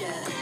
Yeah.